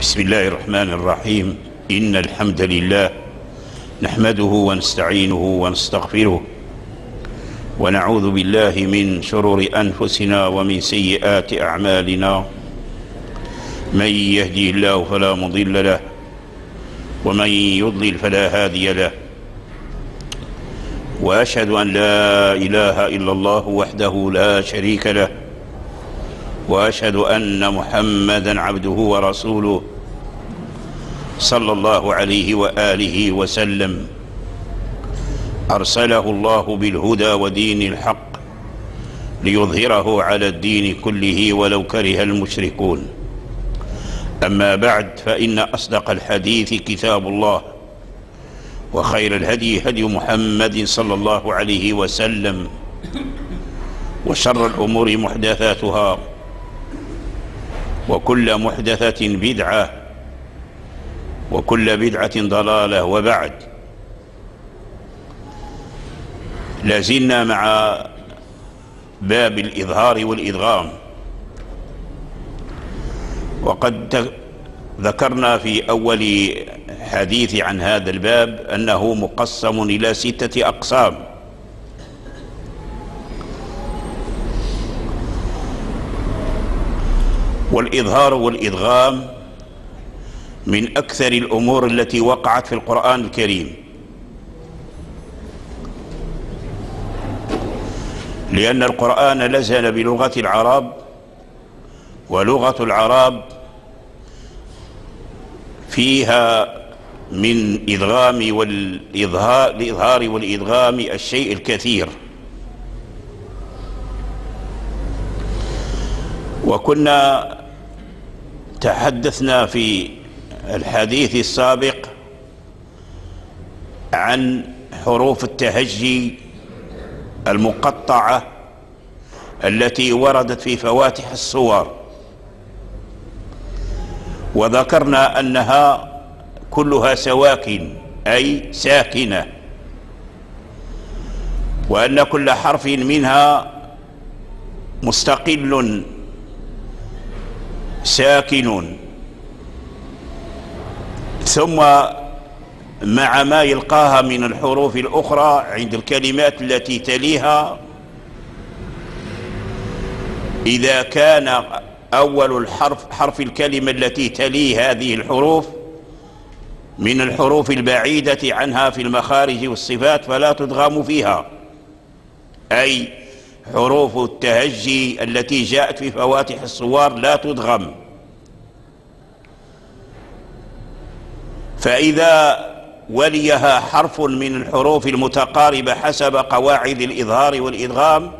بسم الله الرحمن الرحيم. إن الحمد لله نحمده ونستعينه ونستغفره ونعوذ بالله من شرور أنفسنا ومن سيئات أعمالنا. من يهدي الله فلا مضل له ومن يضلل فلا هادي له. وأشهد أن لا إله إلا الله وحده لا شريك له. وأشهد أن محمدا عبده ورسوله صلى الله عليه وآله وسلم. أرسله الله بالهدى ودين الحق ليظهره على الدين كله ولو كره المشركون. أما بعد فإن أصدق الحديث كتاب الله وخير الهدي هدي محمد صلى الله عليه وسلم وشر الأمور محدثاتها وكل محدثة بدعة وكل بدعة ضلالة وبعد. لازلنا مع باب الإظهار والإدغام. وقد ذكرنا في أول حديث عن هذا الباب أنه مقسم إلى ستة أقسام. والإظهار والإدغام من أكثر الأمور التي وقعت في القرآن الكريم. لأن القرآن نزل بلغة العرب ولغة العرب فيها من إدغام والإظهار الإظهار والإدغام الشيء الكثير. وكنا تحدثنا في الحديث السابق عن حروف التهجي المقطعة التي وردت في فواتح الصور. وذكرنا أنها كلها سواكن أي ساكنة. وأن كل حرف منها مستقل ساكن ثم مع ما يلقاها من الحروف الأخرى عند الكلمات التي تليها إذا كان أول الحرف حرف الكلمة التي تلي هذه الحروف من الحروف البعيدة عنها في المخارج والصفات فلا تدغم فيها. أي حروف التهجي التي جاءت في فواتح الصور لا تدغم. فإذا وليها حرف من الحروف المتقاربة حسب قواعد الإظهار والإدغام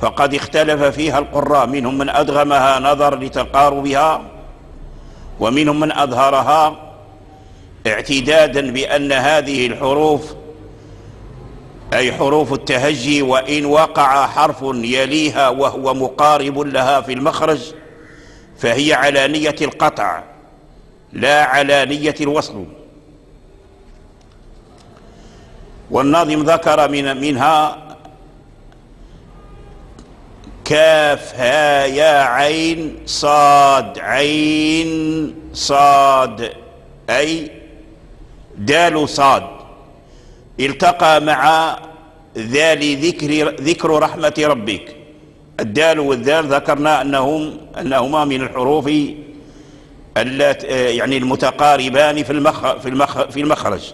فقد اختلف فيها القراء منهم من أدغمها نظر لتقاربها ومنهم من أظهرها اعتدادا بأن هذه الحروف أي حروف التهجي وإن وقع حرف يليها وهو مقارب لها في المخرج فهي على نية القطع لا على نية الوصل. والناظم ذكر من منها كاف ها يا عين صاد عين صاد أي دال صاد. التقى مع ذال ذكر ذكر رحمة ربك. الدال والذال ذكرنا أنهم أنهما من الحروف يعني المتقاربان في المخ في المخ في المخرج.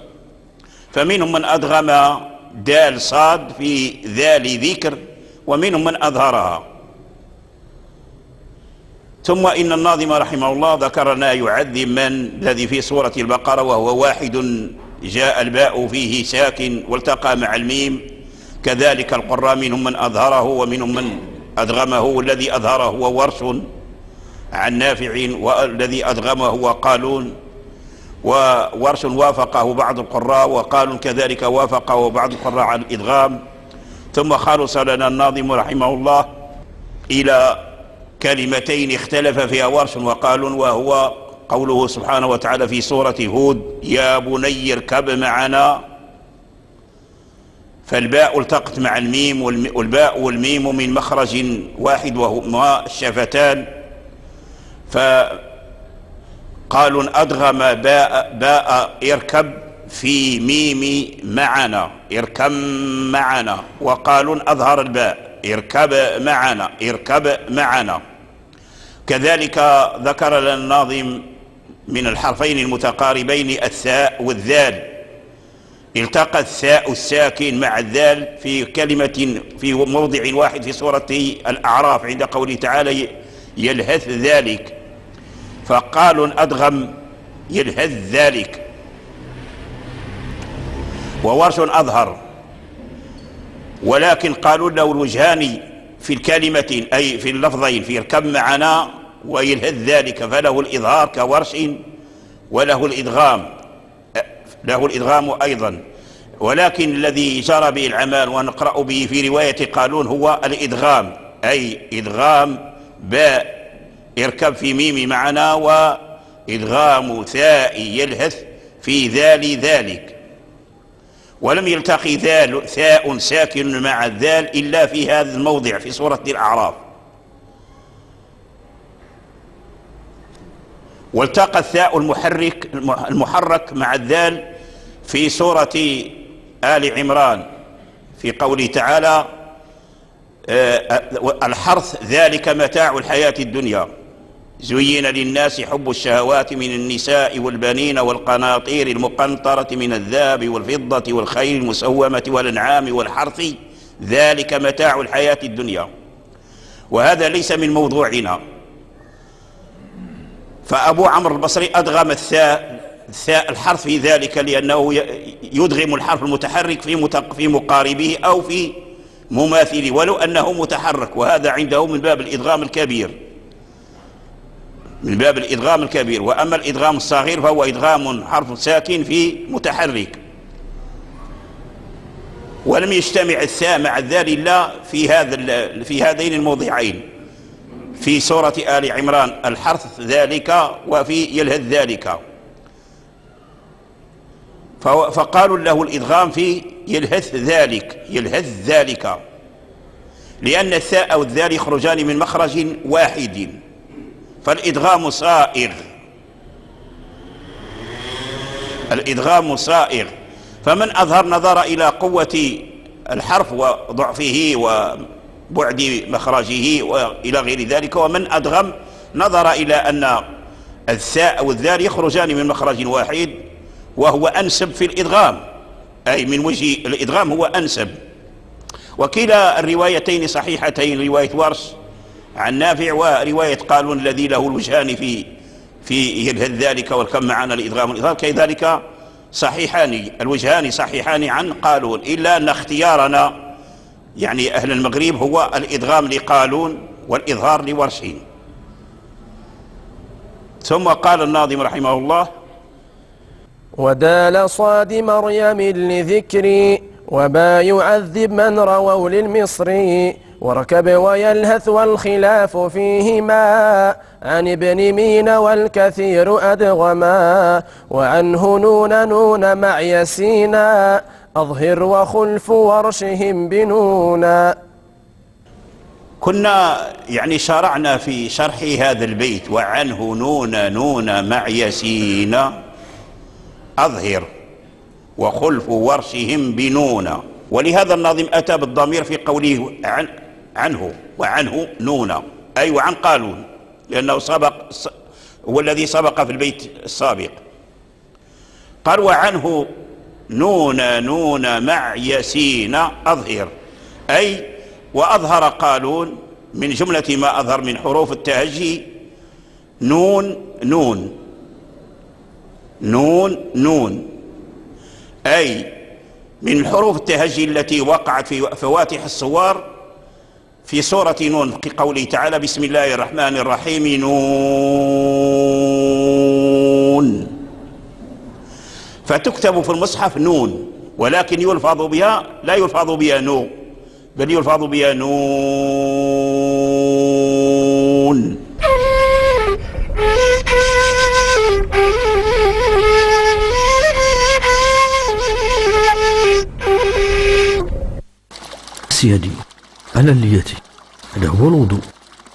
فمنهم من أدغم دال صاد في ذال ذكر ومنهم من أظهرها. ثم إن الناظم رحمه الله ذكر ما يعذب من الذي في سورة البقرة وهو واحد جاء الباء فيه ساكن والتقى مع الميم. كذلك القراء منهم من أظهره ومنهم من أدغمه والذي أظهره هو ورش عن نافع والذي أدغمه هو قالون. وورش وافقه بعض القراء وقالوا كذلك وافقه بعض القراء على الإدغام. ثم خلص لنا الناظم رحمه الله إلى كلمتين اختلف فيها ورش وقالوا وهو قوله سبحانه وتعالى في سورة هود يا بني اركب معنا. فالباء التقت مع الميم والباء والميم من مخرج واحد وهما الشفتان. قالوا أدغم باء, باء اركب في ميم معنا اركب معنا. وقالوا أظهر الباء اركب معنا اركب معنا. كذلك ذكر لنا الناظم من الحرفين المتقاربين الثاء والذال. التقى الثاء الساكن مع الذال في كلمة في موضع واحد في سورة الأعراف عند قوله تعالى يلهث ذلك فقال أدغم يلهث ذلك وورش أظهر. ولكن قالوا له الوجهان في الكلمة أي في اللفظين في اركب معنا ويلهث ذلك فله الإظهار كورش وله الإدغام له الإدغام أيضا. ولكن الذي جرى به العمل ونقرأ به في رواية قالون هو الإدغام أي إدغام باء اركب في ميم معنا وإدغام ثاء يلهث في ذال ذلك. ولم يلتقي ذال ثاء ساكن مع الذال إلا في هذا الموضع في سورة الأعراف. والتقى الثاء المحرك المحرك مع الذال في سورة آل عمران في قوله تعالى آه، الحرث ذلك متاع الحياة الدنيا. زين للناس حب الشهوات من النساء والبنين والقناطير المقنطرة من الذهب والفضة والخيل المسومة والأنعام والحرث. ذلك متاع الحياة الدنيا. وهذا ليس من موضوعنا. فأبو عمرو البصري أدغم الثاء الثاء الحرف في ذلك لأنه يدغم الحرف المتحرك في في مقاربه أو في مماثله ولو أنه متحرك وهذا عنده من باب الإدغام الكبير. من باب الإدغام الكبير وأما الإدغام الصغير فهو إدغام حرف ساكن في متحرك. ولم يجتمع الثاء مع الذال إلا في هذا في هذين الموضعين. في سورة آل عمران الحرث ذلك وفي يلهث ذلك. فقالوا له الإدغام في يلهث ذلك يلهث ذلك. لأن الثاء أو الذال يخرجان من مخرج واحد. فالإدغام صائغ الإدغام صائغ فمن أظهر نظر إلى قوة الحرف وضعفه وبعد مخرجه وإلى غير ذلك ومن أدغم نظر إلى أن الثاء والذال يخرجان من مخرج واحد وهو أنسب في الإدغام. أي من وجه الإدغام هو أنسب. وكلا الروايتين صحيحتين رواية ورش عن نافع ورواية قالون الذي له الوجهان في في ذلك والكم معنا الإدغام. والإظهار كذلك صحيحان الوجهان صحيحان عن قالون إلا أن اختيارنا يعني أهل المغرب هو الإدغام لقالون والإظهار لورشين. ثم قال الناظم رحمه الله ودال صاد مريم لذكري وما يعذب من رووا للمصري وركب ويلهث والخلاف فيهما عن ابن مين والكثير أدغما وعنه نون نون مع يسينا أظهر وخلف ورشهم بنونا. كنا يعني شرعنا في شرح هذا البيت وعنه نون نون مع يسينا أظهر وخلف ورشهم بنونا. ولهذا الناظم أتى بالضمير في قوله عن عنه وعنه نون أي وعن قالون لأنه سبق هو الذي سبق في البيت السابق. قال وعنه نون نون مع يسين أظهر. أي وأظهر قالون من جملة ما أظهر من حروف التهجي. نون نون. نون نون. أي من حروف التهجي التي وقعت في فواتح الصور في سورة نون في قوله تعالى بسم الله الرحمن الرحيم. نون. فتكتب في المصحف نون ولكن يلفظ بها لا يلفظ بها نو بل يلفظ بها نون. سيدي على اليتي هذا هو الوضوء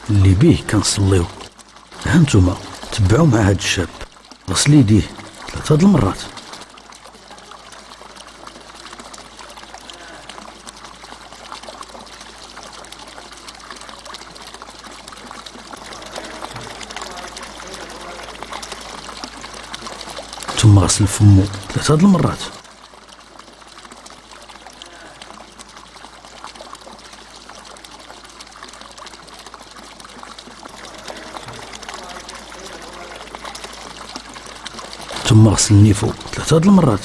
اللي بيه كنصليو. هانتوما تبعوا مع هاد الشاب. غسل يديه ثلاثة المرات ثم غسل فمه ثلاثة المرات ثم غسل نيفو ثلاثة المرات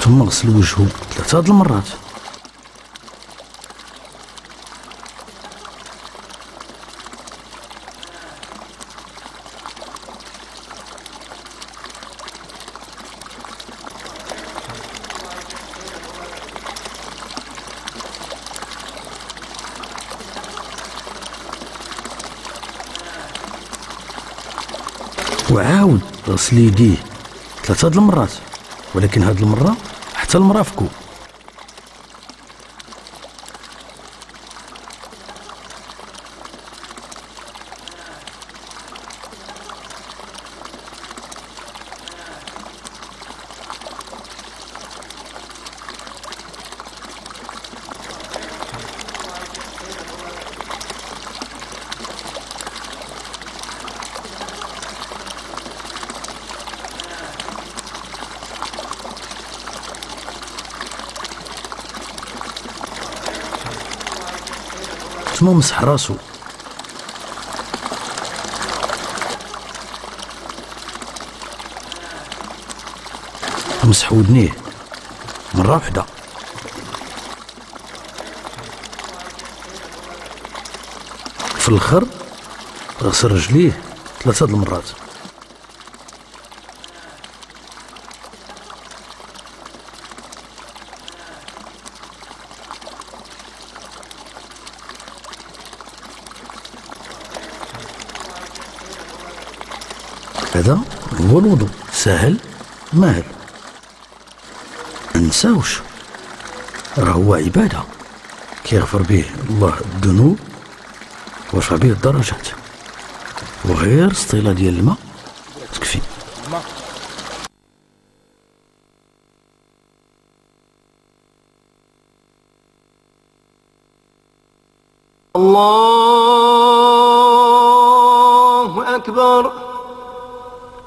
ثم غسل وجهه ثلاثة المرات غسل يديه ثلاثة المرات ولكن هاد المرة حتى المرافقو ثم مسح راسو مسح ودنيه. مرة واحدة في الآخر غسل رجليه ثلاثة المرات هذا هو الوضوء سهل؟ ماهل نساوش راه هو عبادة. كيغفر به الله الذنوب ويرفع به الدرجات. وغير سطيلة ديال الماء. تكفي الله أكبر.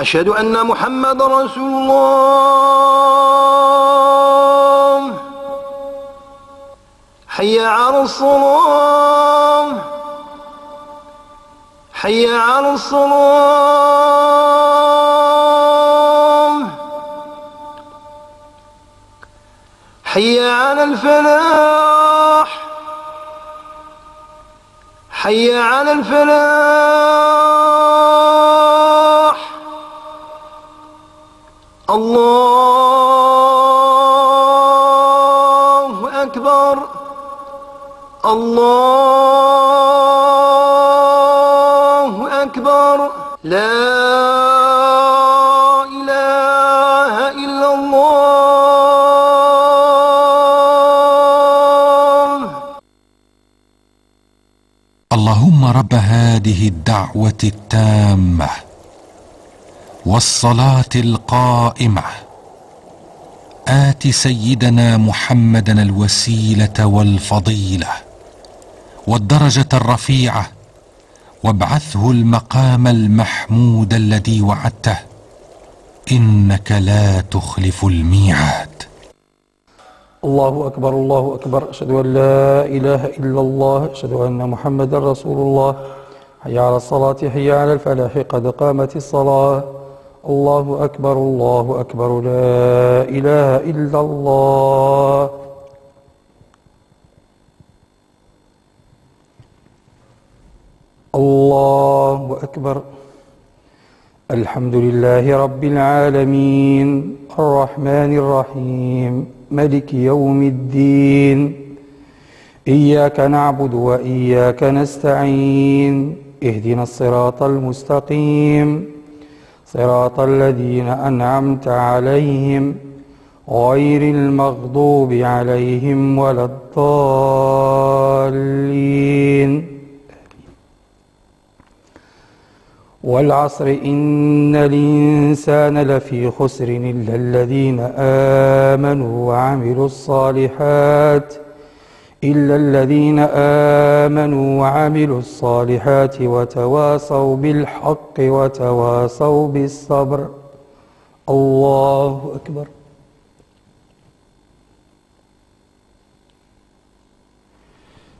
أشهد أن محمد رسول الله. حي على الصلاة. حي على الصلاة. حي على الفلاح. حي على الفلاح. الله أكبر. الله أكبر. لا إله إلا الله. اللهم رب هذه الدعوة التامة. والصلاة القائمة. آت سيدنا محمدا الوسيلة والفضيلة والدرجة الرفيعة وابعثه المقام المحمود الذي وعدته. إنك لا تخلف الميعاد. الله أكبر الله أكبر. أشهد أن لا إله إلا الله أشهد أن محمدا رسول الله. حي على الصلاة حي على الفلاح قد قامت الصلاة. الله أكبر الله أكبر لا إله إلا الله. الله أكبر. الحمد لله رب العالمين. الرحمن الرحيم. ملك يوم الدين. إياك نعبد وإياك نستعين. اهدنا الصراط المستقيم. صراط الذين أنعمت عليهم غير المغضوب عليهم ولا الضالين. والعصر إن الإنسان لفي خسر إلا الذين آمنوا وعملوا الصالحات. إلا الذين آمنوا وعملوا الصالحات وتواصوا بالحق وتواصوا بالصبر. الله أكبر.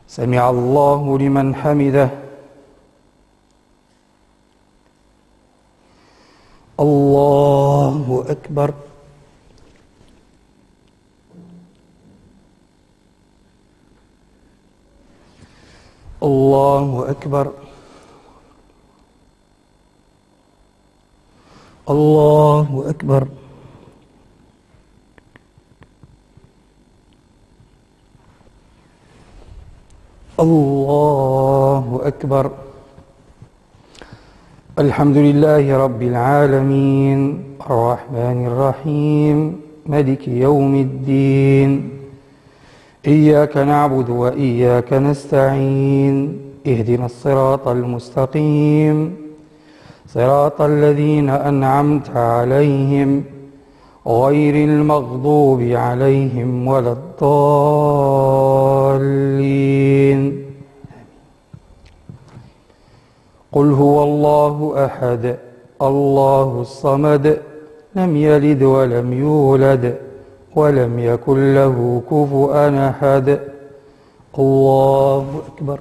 سمع الله لمن حمده الله أكبر الله أكبر. الله أكبر. الله أكبر. الحمد لله رب العالمين. الرحمن الرحيم. ملك يوم الدين. إياك نعبد وإياك نستعين. اهدنا الصراط المستقيم. صراط الذين أنعمت عليهم غير المغضوب عليهم ولا الضالين. قل هو الله أحد الله الصمد لم يلد ولم يولد ولم يكن له كفؤا أحد. الله أكبر.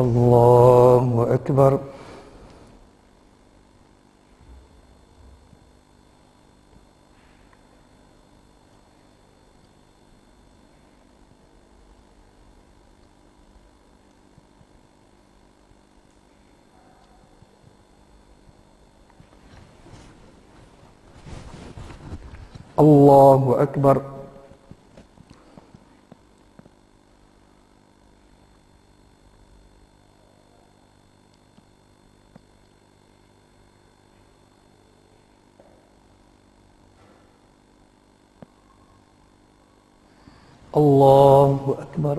الله أكبر. الله أكبر الله أكبر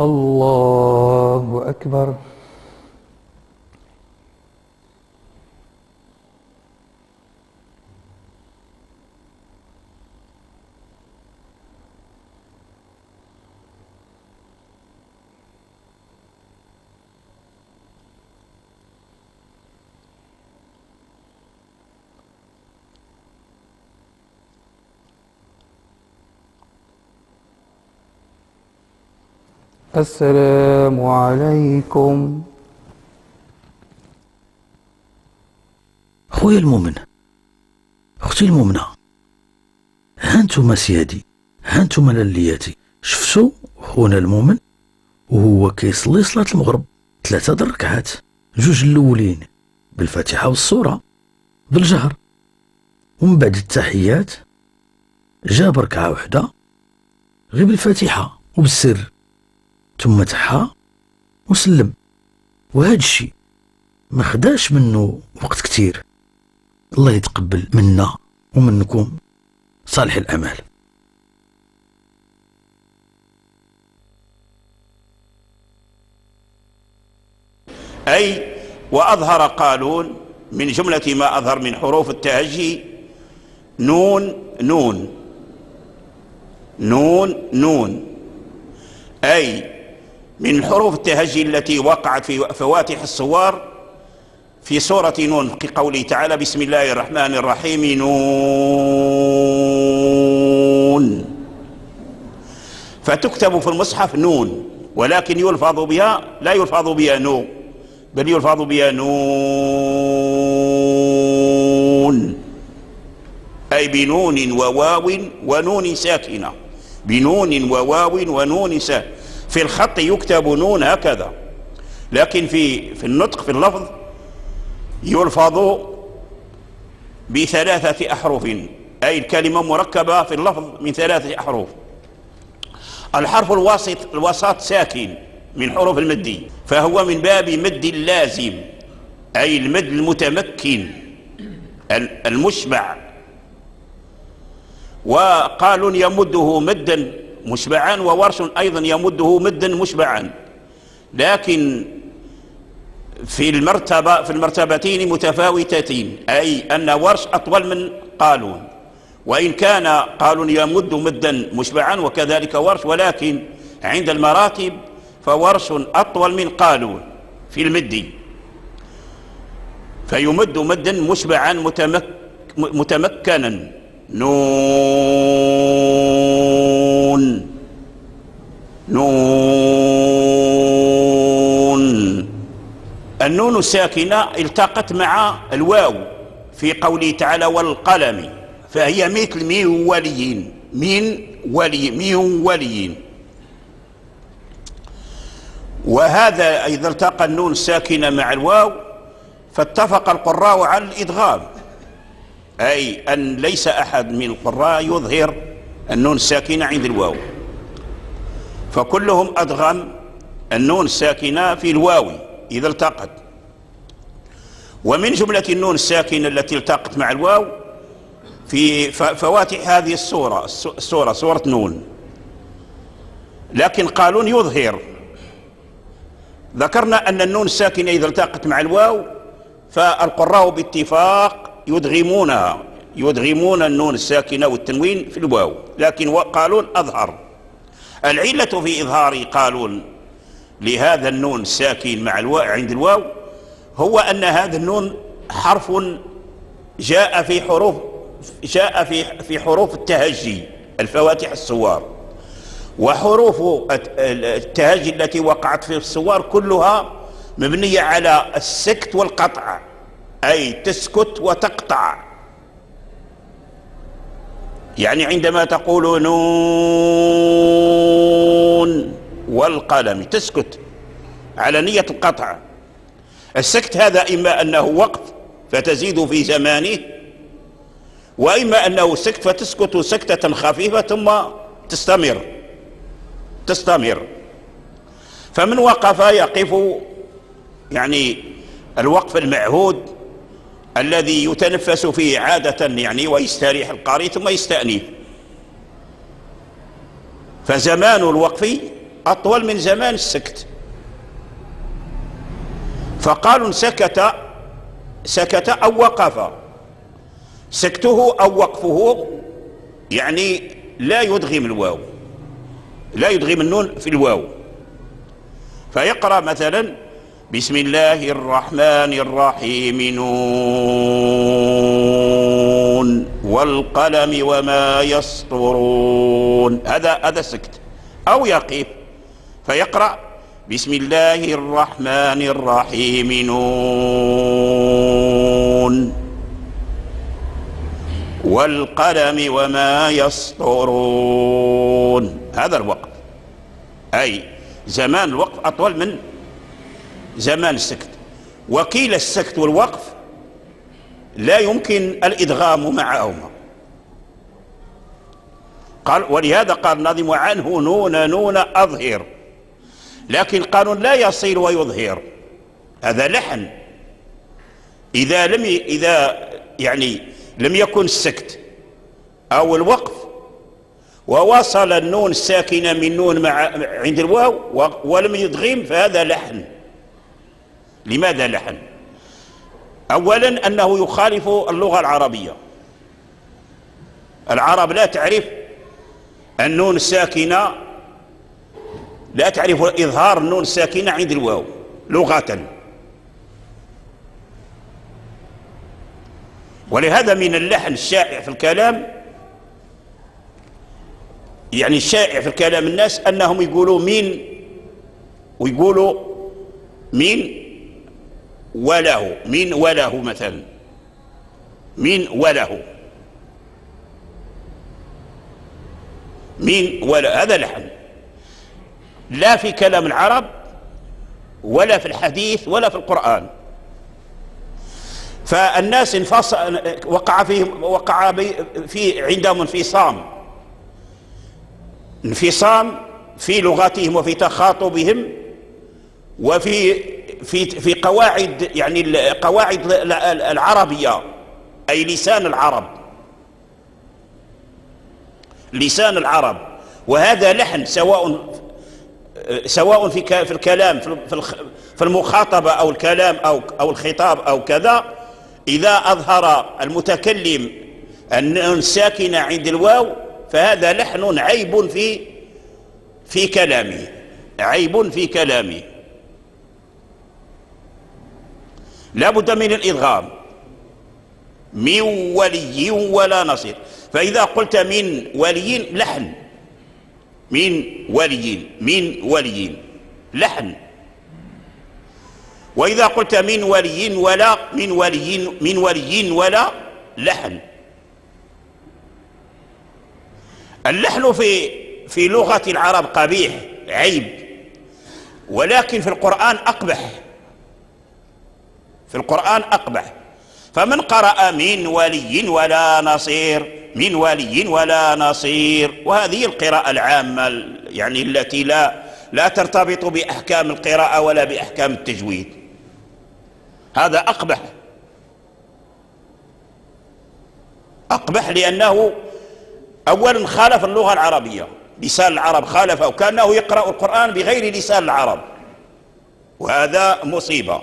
الله أكبر. السلام عليكم. خويا المؤمن أختي المؤمنة هانتوما سيادي هانتوما للياتي شفتو خونا المؤمن؟ وهو كيصلي صلاة المغرب ثلاثة د الركعات جوج الأولين بالفاتحة والصورة بالجهر ومن بعد التحيات جاب ركعة وحدة غير بالفاتحة وبالسر. ثم تحى وسلم. وهذا الشيء ما خداش منه وقت كتير. الله يتقبل منا ومنكم صالح الأعمال. أي وأظهر قالون من جملة ما أظهر من حروف التهجي نون نون. نون نون. أي من حروف التهجي التي وقعت في فواتح السور في سورة نون في قوله تعالى بسم الله الرحمن الرحيم نون. فتكتب في المصحف نون ولكن يلفظ بها لا يلفظ بها نو بل يلفظ بها نون. أي بنون وواو ونون ساكنة. بنون وواو ونون ساكنة. في الخط يكتب نون هكذا. لكن في في النطق في اللفظ يلفظ بثلاثة أحرف. أي الكلمة مركبة في اللفظ من ثلاثة أحرف. الحرف الواسط الوسط ساكن من حروف المد فهو من باب مد اللازم أي المد المتمكن المشبع. وقال يمده مدا مشبعا وورش أيضا يمده مدا مشبعا. لكن في المرتبة في المرتبتين متفاوتتين أي أن ورش أطول من قالون. وإن كان قالون يمد مدا مشبعا وكذلك ورش ولكن عند المراتب فورش أطول من قالون في المد. فيمد مدا مشبعا متمك متمكنا. نون. نون. النون الساكنة التقت مع الواو في قوله تعالى والقلم فهي مثل من ولي من ولي من ولي. وهذا إذا التقى النون الساكنة مع الواو فاتفق القراء على الإدغام. أي أن ليس أحد من القراء يظهر النون الساكنة عند الواو. فكلهم أدغم النون الساكنة في الواو إذا التقت. ومن جملة النون الساكنة التي التقت مع الواو في فواتح هذه السورة السورة سورة نون. لكن قالون يظهر. ذكرنا أن النون الساكنة إذا التقت مع الواو فالقراء باتفاق يدغمونها يدغمون النون الساكنة والتنوين في الواو لكن قالون أظهر. العلة في إظهار قالون لهذا النون الساكن مع الواو عند الواو هو أن هذا النون حرف جاء في حروف جاء في في حروف التهجي الفواتح السور. وحروف التهجي التي وقعت في السور كلها مبنية على السكت والقطع. أي تسكت وتقطع. يعني عندما تقول نون والقلم تسكت على نية القطع. السكت هذا إما أنه وقف فتزيد في زمانه وإما أنه سكت فتسكت سكتة خفيفة ثم تستمر. تستمر. فمن وقف يقف يعني الوقف المعهود الذي يتنفس فيه عادة يعني ويستريح القارئ ثم يستأنف فزمان الوقف أطول من زمان السكت. فقالوا سكت سكت أو وقف. سكته أو وقفه يعني لا يدغم الواو لا يدغم النون في الواو. فيقرأ مثلا بسم الله الرحمن الرحيم نون والقلم وما يسطرون هذا هذا سكت أو يقف فيقرأ بسم الله الرحمن الرحيم نون والقلم وما يسطرون هذا الوقف أي زمان الوقف أطول من زمان السكت. وكيل السكت والوقف لا يمكن الإدغام معهما قال ولهذا قال الناظم وعنه نون نون أظهر. لكن قالوا لا يصير ويظهر. هذا لحن. إذا لم. إذا يعني لم يكن السكت أو الوقف ووصل النون الساكنة من نون مع عند الواو ولم يدغم فهذا لحن. لماذا لحن أولا أنه يخالف اللغة العربية. العرب لا تعرف النون الساكنة لا تعرف إظهار النون الساكنة عند الواو لغة. ولهذا من اللحن الشائع في الكلام يعني الشائع في الكلام الناس أنهم يقولوا مين ويقولوا مين؟ وله مين وله مثلا مين وله مين ولا هذا لحن. لا في كلام العرب ولا في الحديث ولا في القرآن. فالناس انفصل وقع فيهم وقع في عندهم انفصام. انفصام في لغتهم وفي تخاطبهم وفي في في قواعد يعني قواعد العربية أي لسان العرب. لسان العرب. وهذا لحن سواء سواء في في الكلام في المخاطبة أو الكلام أو أو الخطاب أو كذا إذا أظهر المتكلم النون الساكنه عند الواو فهذا لحن عيب في في كلامه. عيب في كلامه. لا بد من الإدغام. من ولي ولا نصير. فإذا قلت من ولي لحن. من ولي من ولي لحن. وإذا قلت من ولي ولا من ولي من ولي ولا لحن. اللحن في في لغة العرب قبيح عيب. ولكن في القرآن أقبح. في القرآن أقبح. فمن قرأ من ولي ولا نصير من ولي ولا نصير. وهذه القراءة العامة يعني التي لا لا ترتبط بأحكام القراءة ولا بأحكام التجويد. هذا أقبح. أقبح لأنه أولا خالف اللغة العربية لسان العرب خالفه وكأنه يقرأ القرآن بغير لسان العرب. وهذا مصيبة.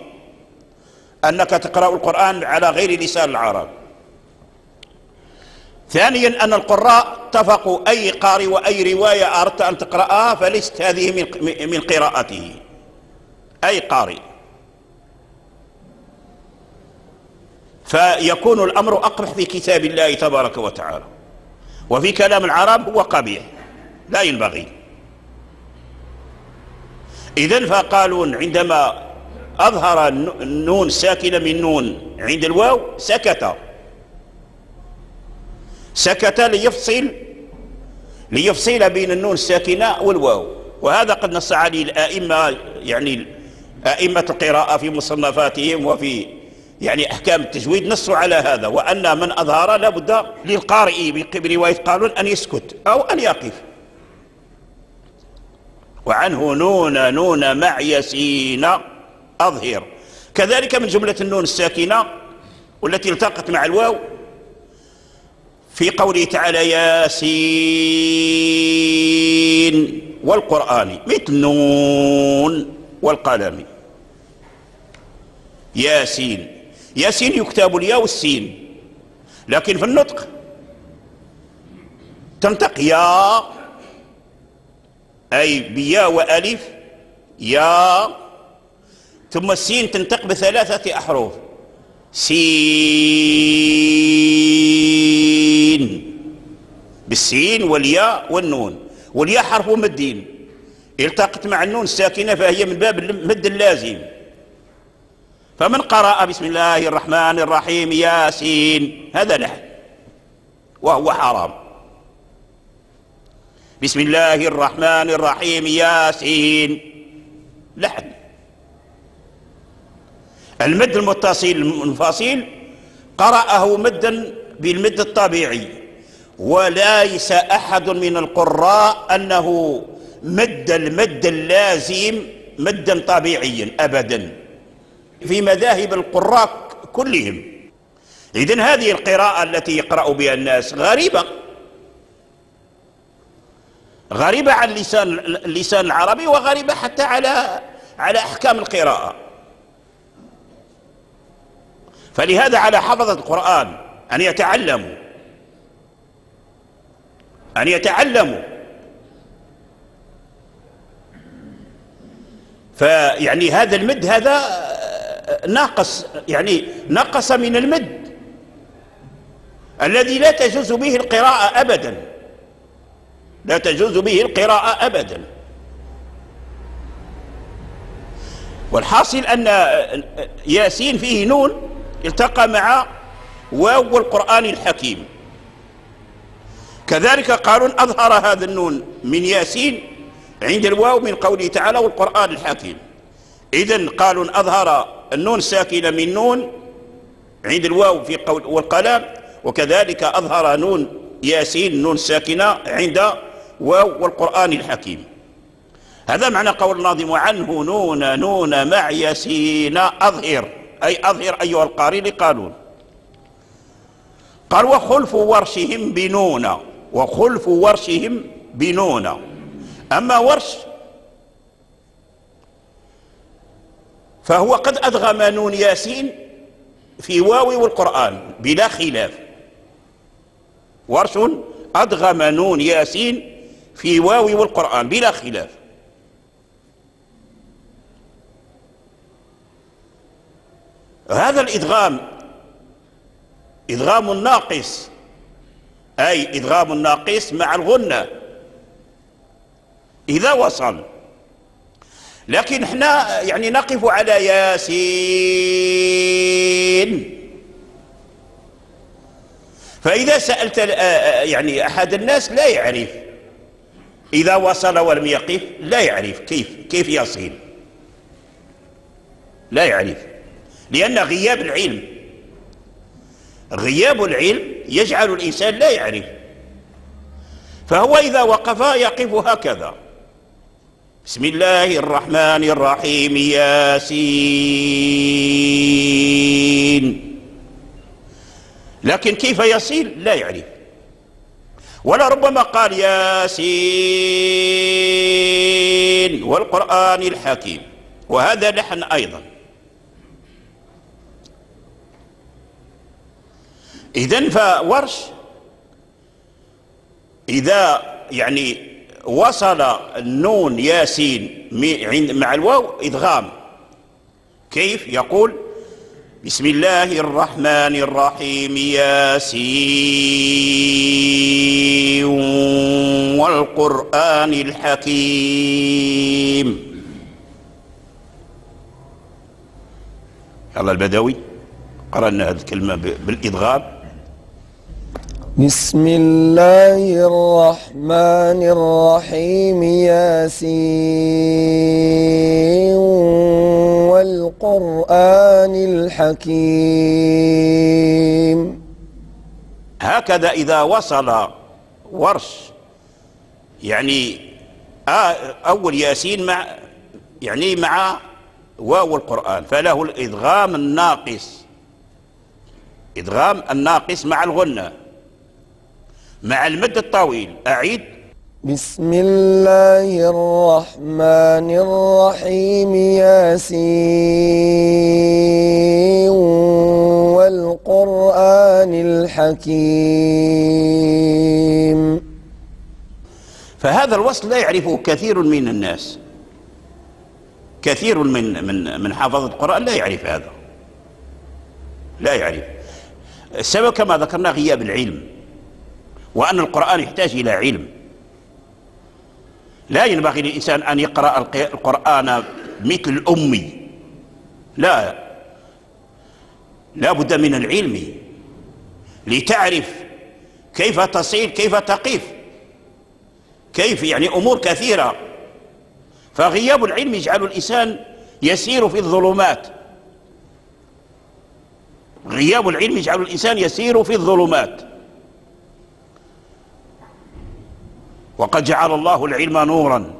أنك تقرأ القرآن على غير لسان العرب. ثانيا أن القراء اتفقوا أي قارئ وأي رواية أردت أن تقرأها فليست هذه من قراءته. أي قارئ. فيكون الأمر أقبح في كتاب الله تبارك وتعالى. وفي كلام العرب هو قبيح. لا ينبغي. إذن فقالوا عندما أظهر النون ساكنة من نون. عند الواو سكت. سكت ليفصل ليفصل بين النون الساكنة والواو. وهذا قد نص عليه الأئمة يعني أئمة القراءة في مصنفاتهم وفي يعني أحكام التجويد نصوا على هذا. وأن من أظهر لابد للقارئ برواية قالون أن يسكت أو أن يقف. وعنه نون نون مع ياسين أظهر. كذلك من جملة النون الساكنة والتي التقت مع الواو في قوله تعالى ياسين والقرآن مثل نون والقلم. ياسين. ياسين يكتب الياء والسين لكن في النطق تنطق يا أي بياء وألف يا ثم السين تنطق بثلاثة أحرف. سين. بالسين والياء والنون. والياء حرف مدين التقت مع النون الساكنة فهي من باب المد اللازم فمن قرأ بسم الله الرحمن الرحيم ياسين هذا لحن وهو حرام. بسم الله الرحمن الرحيم ياسين لحن المد المتصل المنفصل قرأه مدا بالمد الطبيعي وليس أحد من القراء أنه مد المد اللازم مدا طبيعيا أبدا في مذاهب القراء كلهم. إذن هذه القراءة التي يقرأ بها الناس غريبة غريبة عن اللسان اللسان العربي وغريبة حتى على على أحكام القراءة. فلهذا على حفظة القرآن أن يتعلموا أن يتعلموا. فيعني هذا المد هذا ناقص يعني نقص من المد الذي لا تجوز به القراءة أبدا. لا تجوز به القراءة أبدا. والحاصل أن ياسين فيه نون التقى مع واو القرآن الحكيم. كذلك قارون أظهر هذا النون من ياسين عند الواو من قوله تعالى والقرآن الحكيم. إذن قارون أظهر النون الساكنة من نون عند الواو في قول والقلم وكذلك أظهر نون ياسين نون ساكنة عند واو والقرآن الحكيم. هذا معنى قول الناظم عنه نون نون مع ياسين أظهر. أي أظهر أيها القارئ لقالون. قال وخلف ورشهم بنون وخلف ورشهم بنون. أما ورش فهو قد أدغم نون ياسين في واو والقرآن بلا خلاف. ورش أدغم نون ياسين في واو والقرآن بلا خلاف. هذا الإدغام إدغام ناقص أي إدغام ناقص مع الغنة. إذا وصل. لكن إحنا يعني نقف على ياسين. فإذا سألت يعني أحد الناس لا يعرف. إذا وصل ولم يقف لا يعرف كيف كيف يصل؟ لا يعرف. لأن غياب العلم غياب العلم يجعل الإنسان لا يعرف. فهو إذا وقف يقف هكذا. بسم الله الرحمن الرحيم ياسين. لكن كيف يصيل لا يعرف. ولا ربما قال ياسين والقرآن الحكيم وهذا لحن أيضا. إذن فورش. إذا يعني وصل النون ياسين مع الواو إدغام. كيف؟ يقول بسم الله الرحمن الرحيم ياسين والقرآن الحكيم. يلا البدوي قرأنا هذه الكلمة بالإدغام. بسم الله الرحمن الرحيم ياسين والقرآن الحكيم. هكذا إذا وصل ورش يعني أول ياسين مع يعني مع واو القرآن فله الإدغام الناقص إدغام الناقص مع الغنة. مع المد الطويل. أعيد. بسم الله الرحمن الرحيم ياسين والقرآن الحكيم. فهذا الوصل لا يعرفه كثير من الناس. كثير من من من حافظ القرآن لا يعرف هذا. لا يعرف. السبب كما ذكرنا غياب العلم. وأن القرآن يحتاج إلى علم. لا ينبغي للإنسان أن يقرأ القرآن مثل الأمي لا. لا بد من العلم. لتعرف كيف تصيل كيف تقف. كيف يعني أمور كثيرة. فغياب العلم يجعل الإنسان يسير في الظلمات. غياب العلم يجعل الإنسان يسير في الظلمات. وقد جعل الله العلم نورا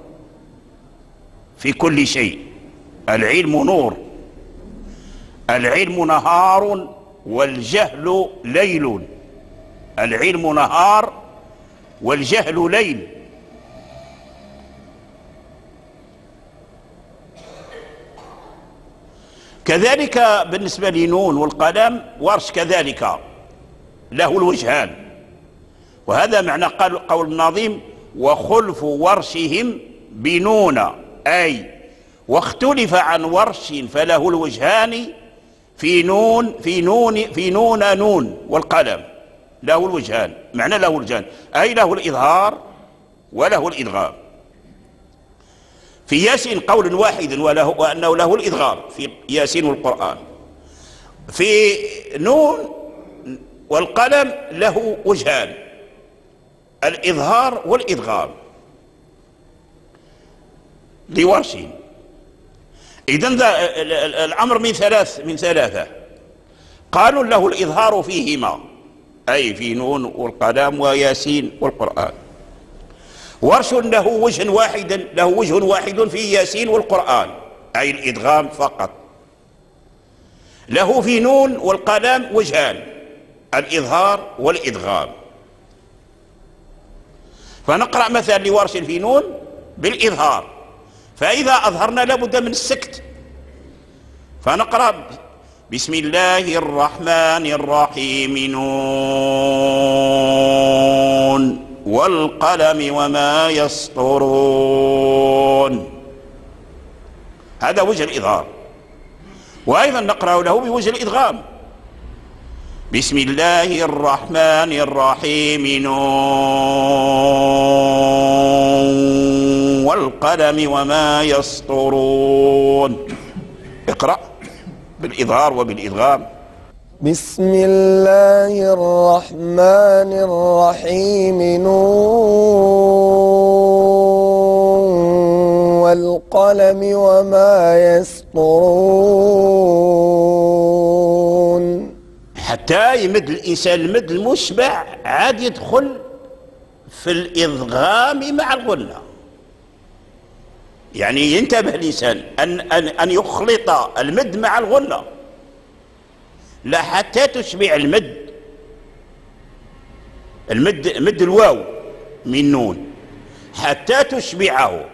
في كل شيء. العلم نور العلم نهار والجهل ليل. العلم نهار والجهل ليل. كذلك بالنسبة لنون والقلم ورش كذلك له الوجهان. وهذا معنى قول النظيم وخلف ورشهم بنون أي واختلف عن ورش فله الوجهان في نون في نون في نون نون والقلم. له الوجهان. معنى له الوجهان. أي له الإظهار وله الإدغام. في ياسين قول واحد وله وأنه له الإدغام في ياسين والقرآن. في نون والقلم له وجهان. الإظهار والإدغام. لورش إذن الأمر من ثلاث من ثلاثة. قالوا له الإظهار فيهما. أي في نون والقلم وياسين والقرآن. ورش له وجه واحد له وجه واحد في ياسين والقرآن. أي الإدغام فقط. له في نون والقلم وجهان. الإظهار والإدغام. فنقرأ مثلا لورش في نون بالإظهار. فإذا أظهرنا لابد من السكت. فنقرأ بسم الله الرحمن الرحيم. نون. والقلم وما يسطرون. هذا وجه الإظهار. وأيضا نقرأ له بوجه الإدغام. بسم الله الرحمن الرحيم. نون. والقلم وما يسطرون. اقرأ بالإظهار وبالإدغام. بسم الله الرحمن الرحيم. نون. والقلم وما يسطرون. حتى يمد الإنسان المد المشبع عاد يدخل في الإضغام مع الغنة يعني ينتبه الإنسان أن, أن, أن يخلط المد مع الغنة لا حتى تشبع المد. المد مد الواو من نون. حتى تشبعه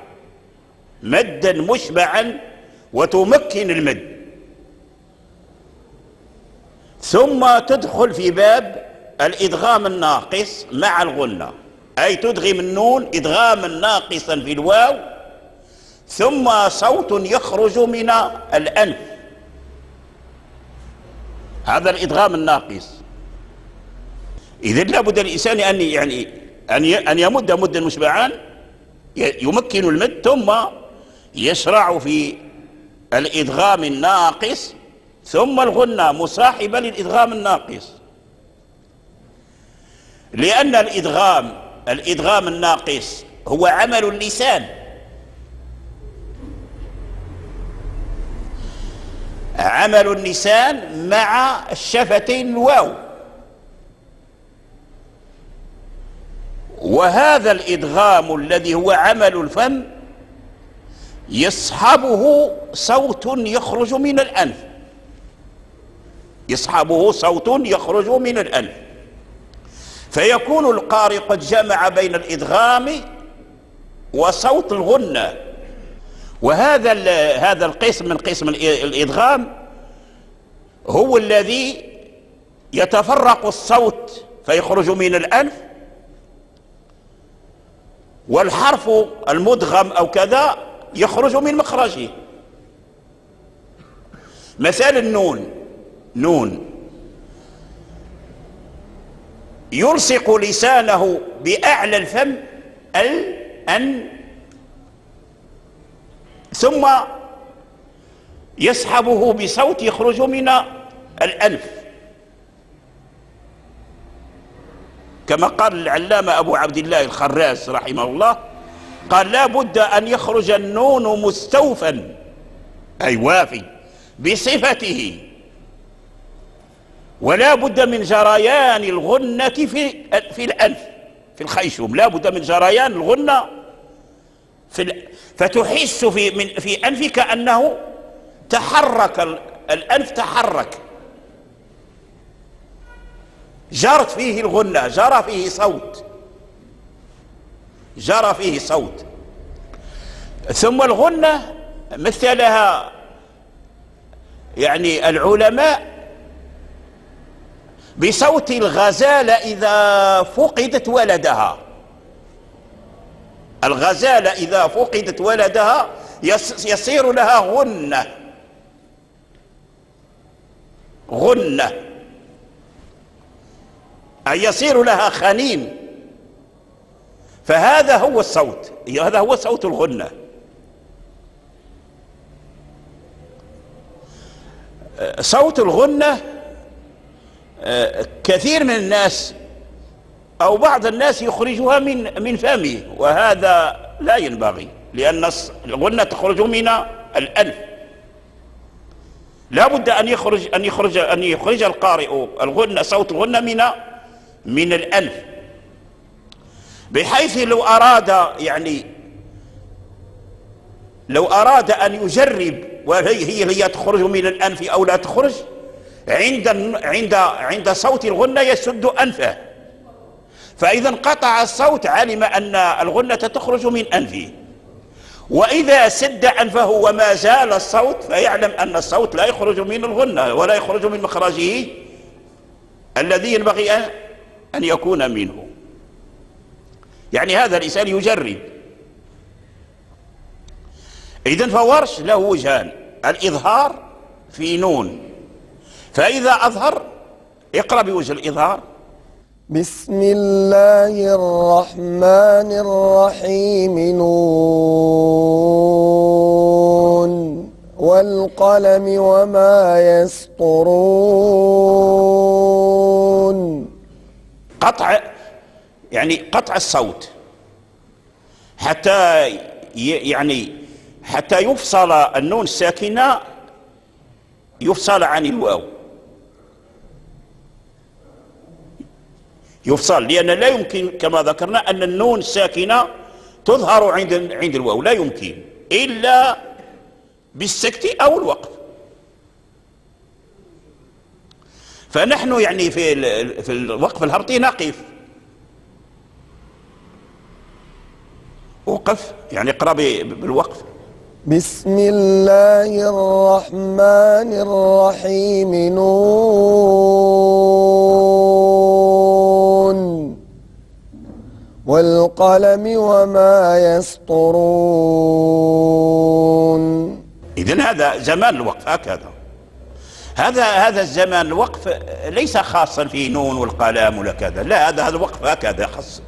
مدا مشبعا وتمكن المد. ثم تدخل في باب الإدغام الناقص مع الغنة أي تدغم النون إدغاما ناقصا في الواو ثم صوت يخرج من الأنف هذا الإدغام الناقص. إذا لابد الإنسان أن يعني أن أن يمد مدا مشبعا يمكن المد ثم يشرع في الإدغام الناقص ثم الغنة مصاحبة للإدغام الناقص. لأن الإدغام الإدغام الناقص هو عمل اللسان. عمل اللسان مع الشفتين الواو وهذا الإدغام الذي هو عمل الفم يصحبه صوت يخرج من الأنف. يصحبه صوت يخرج من الأنف. فيكون القارئ قد جمع بين الإدغام وصوت الغنة. وهذا هذا القسم من قسم الإدغام هو الذي يتفرق الصوت فيخرج من الأنف والحرف المدغم أو كذا يخرج من مخرجه. مثال النون. نون. يلصق لسانه بأعلى الفم ال أن ثم يسحبه بصوت يخرج من الأنف كما قال العلامة أبو عبد الله الخراس رحمه الله قال لا بد أن يخرج النون مستوفا أي وافي بصفته. ولا بد من جريان الغنة في في الأنف في الخيشوم. لا بد من جريان الغنة في فتحس في من في أنفك أنه تحرك الأنف تحرك. جرت فيه الغنة جرى فيه صوت. جرى فيه صوت. ثم الغنة مثلها يعني العلماء بصوت الغزالة إذا فقدت ولدها. الغزالة إذا فقدت ولدها يصير لها غنة. غنة. أي يصير لها خنين. فهذا هو الصوت. هذا هو صوت الغنة. صوت الغنة كثير من الناس أو بعض الناس يخرجها من من فمه وهذا لا ينبغي لأن الغنة تخرج من الأنف لا بد أن يخرج أن يخرج أن يخرج القارئ الغنة صوت الغنة من من الأنف بحيث لو أراد يعني لو أراد أن يجرب وهي هي هي تخرج من الأنف أو لا تخرج عند عند عند صوت الغنة يسد أنفه. فإذا انقطع الصوت علم أن الغنة تخرج من أنفه. وإذا سد أنفه وما زال الصوت فيعلم أن الصوت لا يخرج من الغنة ولا يخرج من مخرجه الذي ينبغي أن يكون منه. يعني هذا الإنسان يجرب. إذن فورش له وجهان. الإظهار في نون. فإذا أظهر اقرأ بوجه الإظهار. بسم الله الرحمن الرحيم نون. والقلم وما يسطرون. قطع يعني قطع الصوت. حتى يعني حتى يفصل النون الساكنة يفصل عن الواو. يفصل لأن لا يمكن كما ذكرنا أن النون الساكنة تظهر عند عند الواو لا يمكن إلا بالسكت أو الوقف فنحن يعني في في الوقف الهرطي نقف. وقف يعني اقرأ بالوقف. بسم الله الرحمن الرحيم نون. والقلم وما يسطرون. إذن هذا زمان الوقف هكذا. هذا هذا الزمان الوقف ليس خاصا في نون والقلم ولا كذا لا هذا هذا الوقف هكذا خاص.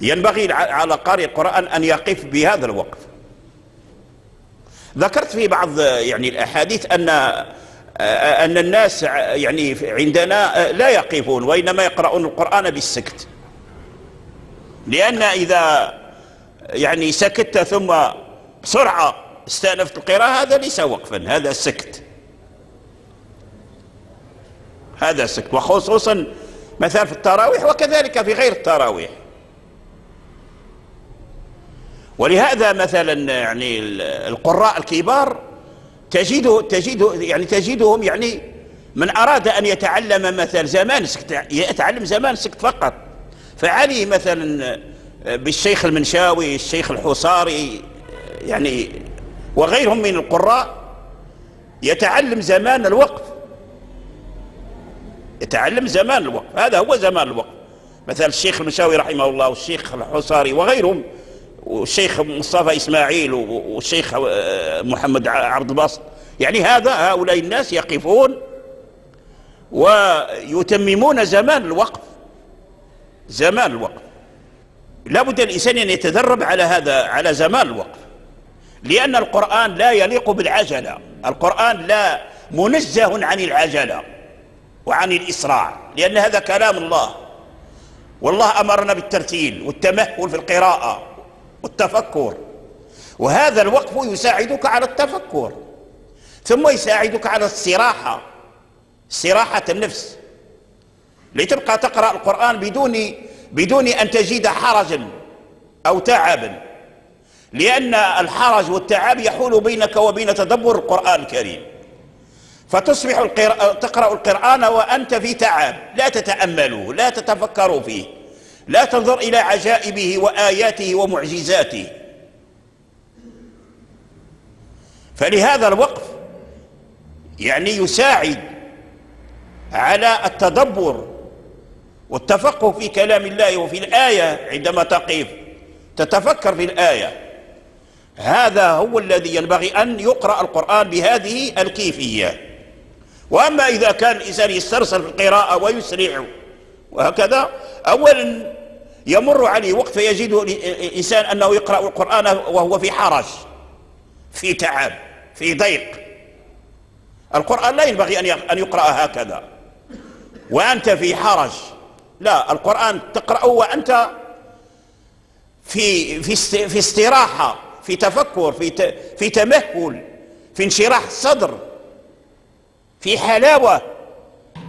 ينبغي على قارئ القرآن أن يقف بهذا الوقف. ذكرت في بعض يعني الأحاديث أن أن الناس يعني عندنا لا يقفون وإنما يقرؤون القرآن بالسكت. لأن إذا يعني سكت ثم بسرعة استأنفت القراءة هذا ليس وقفا هذا سكت. هذا سكت وخصوصا مثلا في التراويح وكذلك في غير التراويح. ولهذا مثلا يعني القراء الكبار تجد تجد يعني تجدهم يعني من أراد أن يتعلم مثلا زمان سكت يتعلم زمان سكت فقط. فعلي مثلا بالشيخ المنشاوي الشيخ الحصاري يعني وغيرهم من القراء يتعلم زمان الوقف يتعلم زمان الوقف هذا هو زمان الوقف مثلا الشيخ المنشاوي رحمه الله والشيخ الحصاري وغيرهم والشيخ مصطفى إسماعيل والشيخ آه، محمد عبد الباسط. يعني هذا هؤلاء الناس يقفون ويتممون زمان الوقف زمان الوقف. لابد الإنسان أن يتدرب على هذا على زمان الوقف. لأن القرآن لا يليق بالعجلة. القرآن لا منزه عن العجلة وعن الإسراع لأن هذا كلام الله. والله أمرنا بالترتيل والتمهل في القراءة والتفكر. وهذا الوقف يساعدك على التفكر ثم يساعدك على الصراحة استراحة النفس. لتبقى تقرأ القرآن بدون بدون أن تجد حرجا أو تعبا. لأن الحرج والتعب يحول بينك وبين تدبر القرآن الكريم. فتصبح القراءة تقرأ القرآن وأنت في تعب. لا تتأمله لا تتفكر فيه. لا تنظر إلى عجائبه وآياته ومعجزاته. فلهذا الوقف يعني يساعد على التدبر والتفقه في كلام الله وفي الآية عندما تقف تتفكر في الآية. هذا هو الذي ينبغي أن يقرأ القرآن بهذه الكيفية. وأما إذا كان الإنسان يسترسل في القراءة ويسرع وهكذا أولا يمر عليه وقت فيجد الإنسان أنه يقرأ القرآن وهو في حرج في تعب في ضيق. القرآن لا ينبغي أن يقرأ هكذا. وأنت في حرج. لا القرآن تقرأه وأنت في في في استراحة في تفكر في في تمهل في انشراح الصدر في حلاوة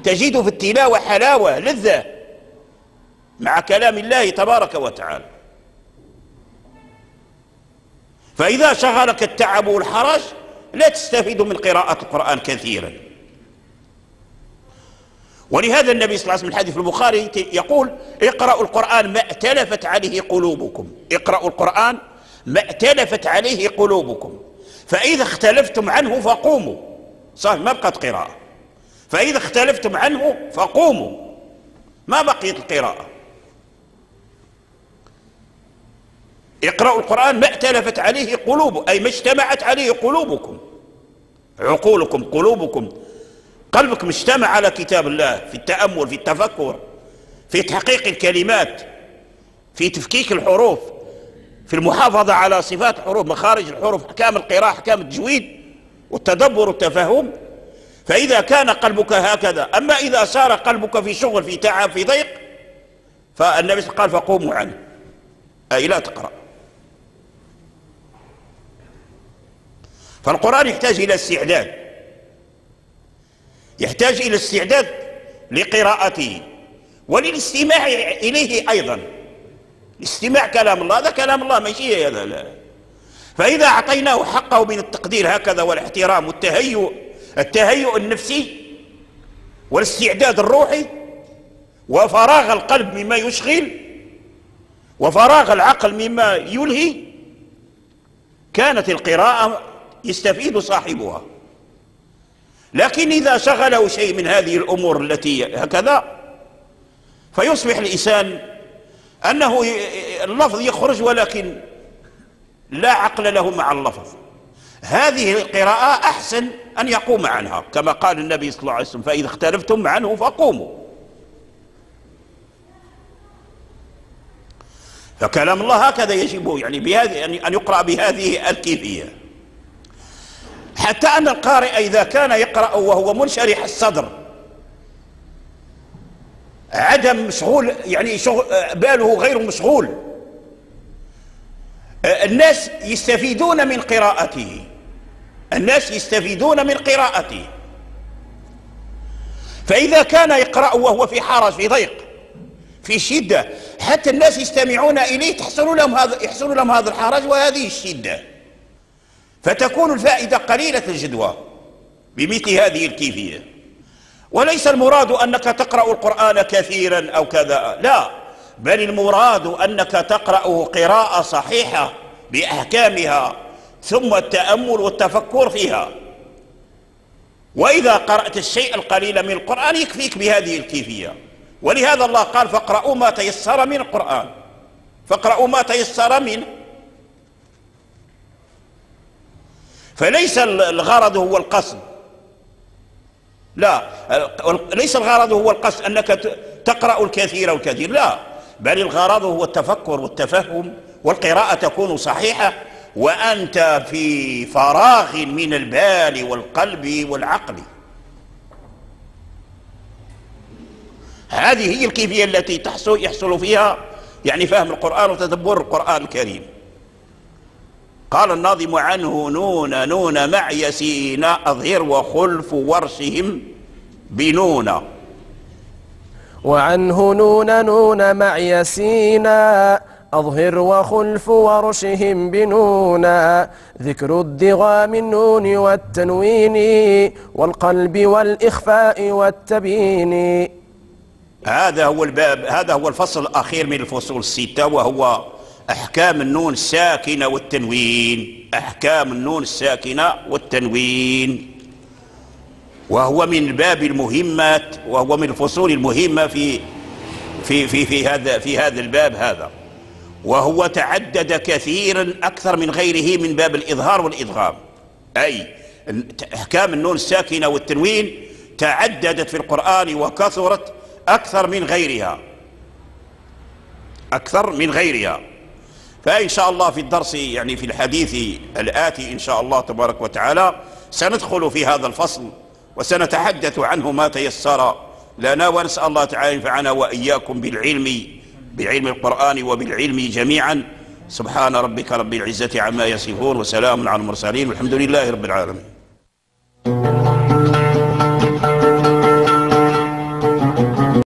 تجد في التلاوة حلاوة لذة مع كلام الله تبارك وتعالى. فإذا شغلك التعب والحرج لا تستفيد من قراءة القرآن كثيرا. ولهذا النبي صلى الله عليه وسلم الحديث البخاري يقول اقرأوا القرآن ما ائتلفت عليه قلوبكم. اقرأوا القرآن ما ائتلفت عليه قلوبكم. فإذا اختلفتم عنه فقوموا. صح ما بقت قراءة. فإذا اختلفتم عنه فقوموا. ما بقيت القراءة. اقرأوا القرآن ما ائتلفت عليه قلوب أي ما اجتمعت عليه قلوبكم. عقولكم قلوبكم قلبكم اجتمع على كتاب الله في التأمل في التفكر في تحقيق الكلمات في تفكيك الحروف في المحافظة على صفات الحروف مخارج الحروف أحكام القراءة أحكام التجويد والتدبر والتفهم. فإذا كان قلبك هكذا أما إذا صار قلبك في شغل في تعب في ضيق فالنبي قال فقوموا عنه. أي لا تقرأ. فالقرآن يحتاج إلى استعداد. يحتاج إلى استعداد لقراءته وللاستماع إليه أيضا. استماع كلام الله هذا كلام الله ماشي هذا لا. فإذا أعطيناه حقه من التقدير هكذا والاحترام والتهيؤ التهيؤ النفسي والاستعداد الروحي وفراغ القلب مما يشغل وفراغ العقل مما يلهي كانت القراءة يستفيد صاحبها. لكن إذا شغله شيء من هذه الأمور التي هكذا فيصبح الإنسان أنه اللفظ يخرج ولكن لا عقل له مع اللفظ. هذه القراءة أحسن أن يقوم عنها كما قال النبي صلى الله عليه وسلم فإذا اختلفتم عنه فقوموا. فكلام الله هكذا يجب يعني بهذه أن يقرأ بهذه الكيفية. حتى أن القارئ إذا كان يقرأ وهو منشرح الصدر. عدم مشغول يعني شغل باله غير مشغول. الناس يستفيدون من قراءته. الناس يستفيدون من قراءته. فإذا كان يقرأ وهو في حرج في ضيق في شدة حتى الناس يستمعون إليه تحصل لهم هذا يحصل لهم هذا الحرج وهذه الشدة. فتكون الفائدة قليلة الجدوى بمثل هذه الكيفية. وليس المراد أنك تقرأ القرآن كثيرا أو كذا لا بل المراد أنك تقرأه قراءة صحيحة بأحكامها ثم التأمل والتفكر فيها. وإذا قرأت الشيء القليل من القرآن يكفيك بهذه الكيفية. ولهذا الله قال فاقرأوا ما تيسر من القرآن. فاقرأوا ما تيسر منه فليس الغرض هو القصد. لا ليس الغرض هو القصد أنك تقرأ الكثير والكثير لا. بل الغرض هو التفكر والتفهم والقراءة تكون صحيحة وأنت في فراغ من البال والقلب والعقل. هذه هي الكيفية التي تحصل يحصل فيها يعني فهم القرآن وتدبر القرآن الكريم. قال الناظم عنه نون نون مع يسين أظهر وخلف ورشهم بنون. وعنه نون نون مع يسينا أظهر وخلف ورشهم بنونا ذكر ادغام النون والتنوين والقلب والإخفاء والتبيين. هذا هو الباب هذا هو الفصل الأخير من الفصول الستة وهو أحكام النون الساكنة والتنوين. أحكام النون الساكنة والتنوين. وهو من باب المهمات وهو من الفصول المهمة في في في في هذا في هذا الباب هذا. وهو تعدد كثيرا أكثر من غيره من باب الإظهار والإدغام. أي أحكام النون الساكنة والتنوين تعددت في القرآن وكثرت أكثر من غيرها. أكثر من غيرها. فإن شاء الله في الدرس يعني في الحديث الآتي إن شاء الله تبارك وتعالى سندخل في هذا الفصل وسنتحدث عنه ما تيسر لنا ونسأل الله تعالى ينفعنا وإياكم بالعلم بعلم القرآن وبالعلم جميعا. سبحان ربك رب العزة عما يصفون وسلام على المرسلين والحمد لله رب العالمين.